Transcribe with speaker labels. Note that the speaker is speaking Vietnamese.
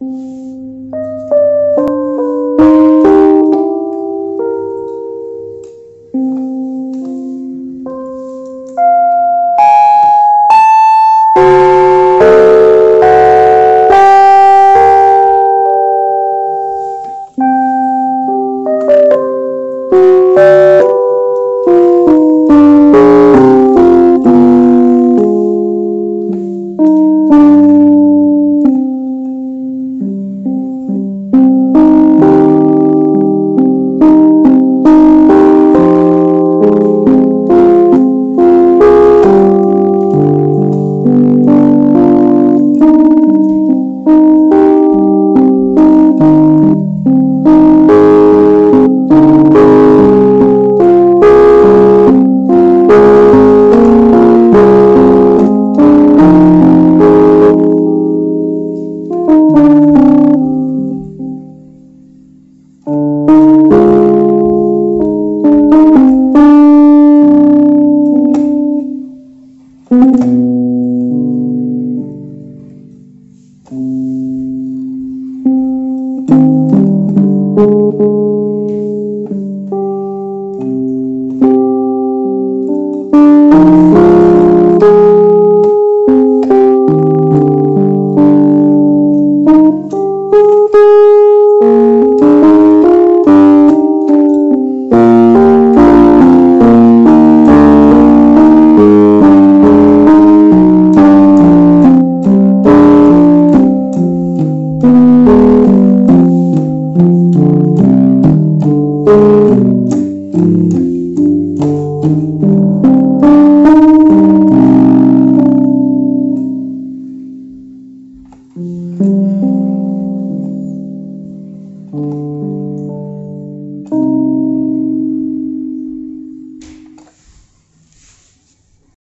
Speaker 1: Música Thank you. Thank mm -hmm. you.